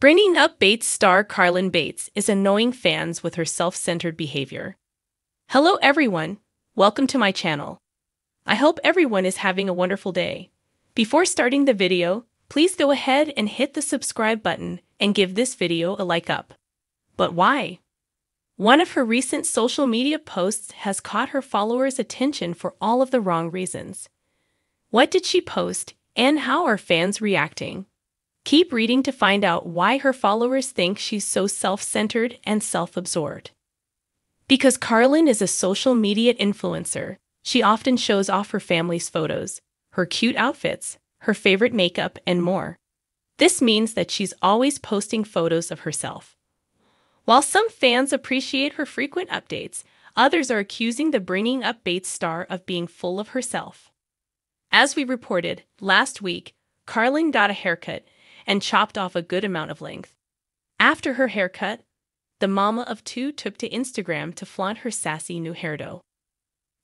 Bringing up Bates star Carlin Bates is annoying fans with her self centered behavior. Hello, everyone. Welcome to my channel. I hope everyone is having a wonderful day. Before starting the video, please go ahead and hit the subscribe button and give this video a like up. But why? One of her recent social media posts has caught her followers' attention for all of the wrong reasons. What did she post, and how are fans reacting? Keep reading to find out why her followers think she's so self centered and self absorbed. Because Carlin is a social media influencer, she often shows off her family's photos, her cute outfits, her favorite makeup, and more. This means that she's always posting photos of herself. While some fans appreciate her frequent updates, others are accusing the Bringing Up Bates star of being full of herself. As we reported last week, Carlin got a haircut and chopped off a good amount of length. After her haircut, the mama of two took to Instagram to flaunt her sassy new hairdo.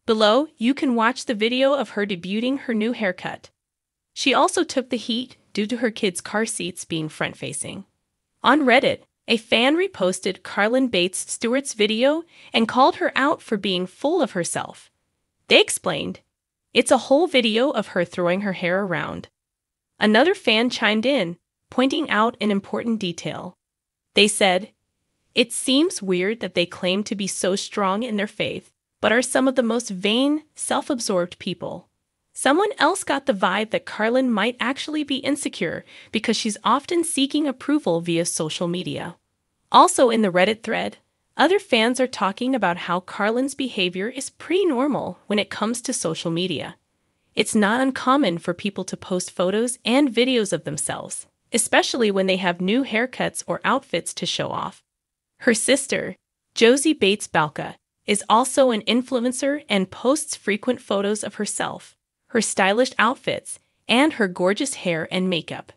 Below, you can watch the video of her debuting her new haircut. She also took the heat due to her kids' car seats being front facing. On Reddit, a fan reposted Carlin Bates Stewart's video and called her out for being full of herself. They explained, It's a whole video of her throwing her hair around. Another fan chimed in, pointing out an important detail. They said, It seems weird that they claim to be so strong in their faith, but are some of the most vain, self absorbed people. Someone else got the vibe that Carlin might actually be insecure because she's often seeking approval via social media. Also, in the Reddit thread, other fans are talking about how Carlin's behavior is pretty normal when it comes to social media. It's not uncommon for people to post photos and videos of themselves, especially when they have new haircuts or outfits to show off. Her sister, Josie Bates Balka, is also an influencer and posts frequent photos of herself her stylish outfits, and her gorgeous hair and makeup.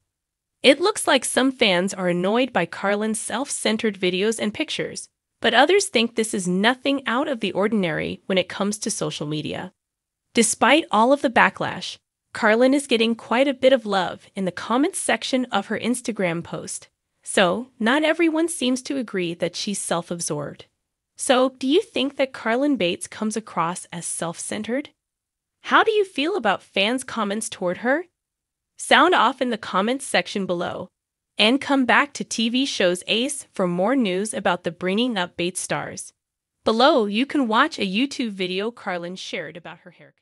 It looks like some fans are annoyed by Carlin's self centered videos and pictures, but others think this is nothing out of the ordinary when it comes to social media. Despite all of the backlash, Carlin is getting quite a bit of love in the comments section of her Instagram post. So, not everyone seems to agree that she's self absorbed. So, do you think that Carlin Bates comes across as self centered? How do you feel about fans' comments toward her? Sound off in the comments section below. And come back to TV shows Ace for more news about the bringing up Bates stars. Below, you can watch a YouTube video Carlin shared about her haircut.